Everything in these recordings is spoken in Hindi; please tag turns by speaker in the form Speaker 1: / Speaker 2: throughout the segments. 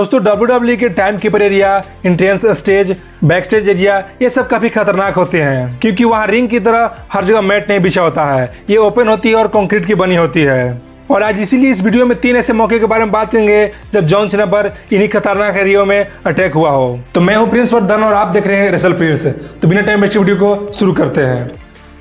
Speaker 1: दोस्तों डब्ल्यू के timekeeper area entrance stage back stage area ये सब काफ़ी खतरनाक होते हैं, क्योंकि वहाँ रिंग की तरह हर जगह मैट नहीं बिछा होता है। ये ओपन होती है और कंक्रीट की बनी होती है। और आज इसीलिए इस वीडियो में तीन ऐसे मौके के बारे में बात करेंगे, जब जॉन सिन्हा पर इन्हीं खतरनाक एरियो में अटैक हुआ हो। तो मैं हूँ प्रिंस वर्धन और आप देख रहे हैं रेसल प्रिंस तो बिना टाइम वेस्ट वीडियो को शुरू करते हैं।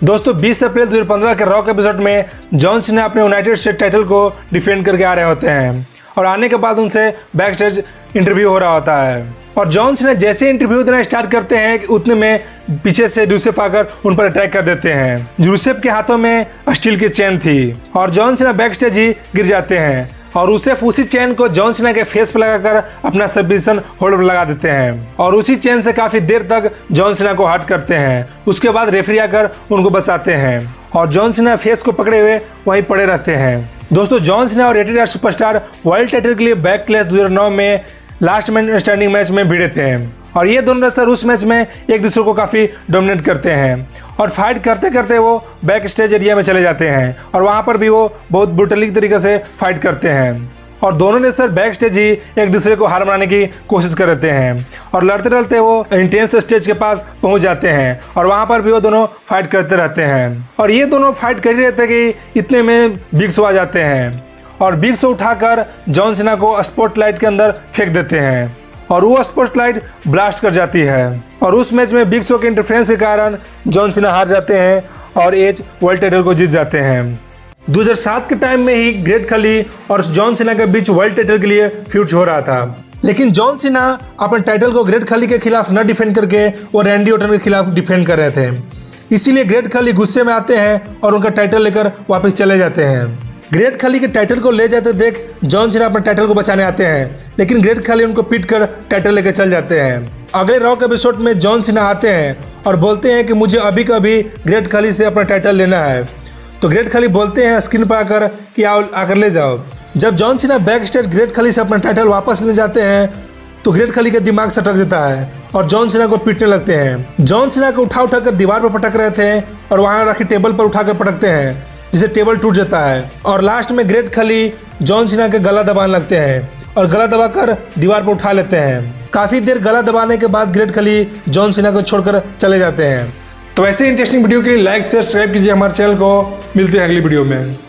Speaker 1: दोस्तों 20 अप्रैल 2015 के रॉक एपिसोड में जॉन सिन्हा अपने यूनाइटेड स्टेट टाइटल को डिफेंड करके आ रहे होते हैं। और आने के बाद उनसे बैक स्टेज इंटरव्यू हो रहा होता है। और जॉन सिन्हा जैसे इंटरव्यू देना स्टार्ट करते हैं, उतने में पीछे से यूसेफ आकर उन पर अटैक कर देते हैं। यूसेफ के हाथों में स्टील की चेन थी और जॉन सिन्हा बैक स्टेज ही गिर जाते हैं। और उसे उसी चेन को जॉन सिन्हा के फेस पर लगाकर अपना सबमिशन होल्ड लगा देते हैं। और उसी चेन से काफ़ी देर तक जॉन सिन्हा को हट करते हैं। उसके बाद रेफरी आकर उनको बचाते हैं। और जॉन सिन्हा फेस को पकड़े हुए वहीं पड़े रहते हैं। दोस्तों जॉन सिन्हा और रेटेड सुपरस्टार वर्ल्ड टाइटल के लिए बैक क्लैश दो हज़ार नौ में लास्ट मैन स्टैंडिंग मैच में भिड़े थे। और ये दोनों रेसलर उस मैच में एक दूसरे को काफ़ी डोमिनेट करते हैं। और फाइट करते करते वो बैक स्टेज एरिया में चले जाते हैं। और वहाँ पर भी वो बहुत ब्रुटली तरीके से फाइट करते हैं। और दोनों ने सर बैक स्टेज ही एक दूसरे को हार मनाने की कोशिश कर रहे हैं। और लड़ते लड़ते वो इंटेंस स्टेज के पास पहुँच जाते हैं और वहाँ पर भी वो दोनों फाइट करते रहते हैं। और ये दोनों फाइट कर ही रहते कि इतने में बिग शो आ जाते हैं। और बिग्स उठाकर जॉन सिन्हा को स्पॉटलाइट के अंदर फेंक देते हैं। और वो स्पॉटलाइट ब्लास्ट कर जाती है। और उस मैच में बिग शो के इंटरफ्रेंस के कारण जॉन सिन्हा हार जाते हैं और एज वर्ल्ड टाइटल को जीत जाते हैं। 2007 के टाइम में ही ग्रेट खली और जॉन सिन्हा के बीच वर्ल्ड टाइटल के लिए फ्यूज हो रहा था। लेकिन जॉन सिन्हा अपने टाइटल को ग्रेट खली के खिलाफ न डिफेंड करके वो रैंडी ओटन के खिलाफ डिफेंड कर रहे थे। इसीलिए ग्रेट खली गुस्से में आते हैं और उनका टाइटल लेकर वापस चले जाते हैं। ग्रेट खाली के टाइटल को ले जाते देख जॉन सिन्हा अपने टाइटल को बचाने आते हैं, लेकिन ग्रेट खाली उनको पीट कर टाइटल लेकर चल जाते हैं। अगले रॉक एपिसोड में जॉन सिन्हा आते हैं और बोलते हैं कि मुझे अभी कभी ग्रेट खली से अपना टाइटल लेना है। तो ग्रेट खाली बोलते हैं स्क्रीन पर आकर कि आओ, आकर ले जाओ। जब John Cena back stage great Khali से अपना टाइटल वापस ले जाते हैं तो ग्रेट खाली का दिमाग सटक देता है और जॉन सिन्हा को पीटने लगते हैं। जॉन सिन्हा को उठा उठा कर दीवार पर पटक रहे थे और वहाँ रखी टेबल पर उठाकर पटकते हैं जिसे टेबल टूट जाता है। और लास्ट में ग्रेट खली जॉन सिन्हा के गला दबाने लगते हैं और गला दबाकर दीवार पर उठा लेते हैं। काफ़ी देर गला दबाने के बाद ग्रेट खली जॉन सिन्हा को छोड़कर चले जाते हैं। तो ऐसे इंटरेस्टिंग वीडियो के लिए लाइक शेयर सब्सक्राइब कीजिए हमारे चैनल को। मिलते हैं अगली वीडियो में।